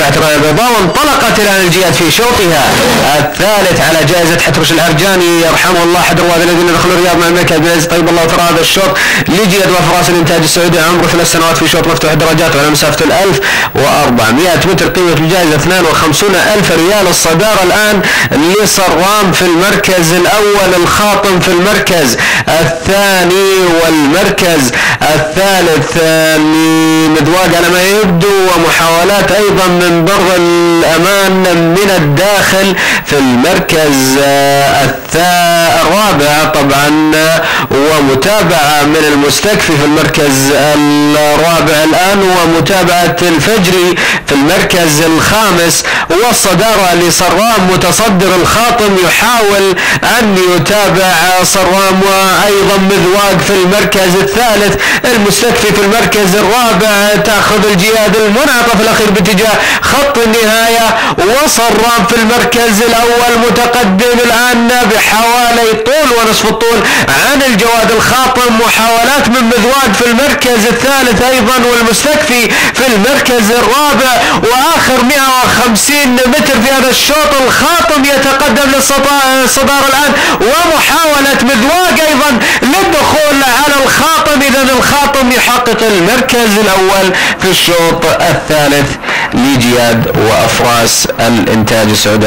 دفعت رايه بيضاء وانطلقت إلى الجياد في شوطها. الثالث على جائزة حترش الأرجاني يرحمه الله احد رواد الذين دخلوا الرياض مع الملك عبد العزيز طيب الله ترى هذا الشوط. لجياد وفراس الإنتاج السعودي عمره ثلاث سنوات في شوط مفتوح درجات وعلى مسافة ال 1400 متر قيمة الجائزة 52 ألف ريال الصدارة الآن لصرام في المركز الأول الخاطم في المركز الثاني والمركز الثالث. لمذواق على ما يبدو. ومحاولات أيضا من بر الأمان من الداخل في المركز الرابع طبعا ومتابعة من المستكفي في المركز الرابع الآن ومتابعة الفجري في المركز الخامس. والصدارة لصرام متصدر الخاطم يحاول أن يتابع صرام وأيضا مذواق في المركز الثالث. المستكفي في المركز الرابع تأخذ الجياد المنعطف الأخير باتجاه خط النهاية وصرام في المركز الأول متقدم الآن بحوالي طول ونصف الطول عن الجواد الخاطم محاولات من مذواق في المركز الثالث أيضا والمستكفي في المركز الرابع وآخر 150 متر في هذا الشوط الخاطم يتقدم للصدارة الآن ومحاولة مذواق الخاطم يحقق المركز الأول في الشوط الثالث لجياد وأفراس الإنتاج السعودي.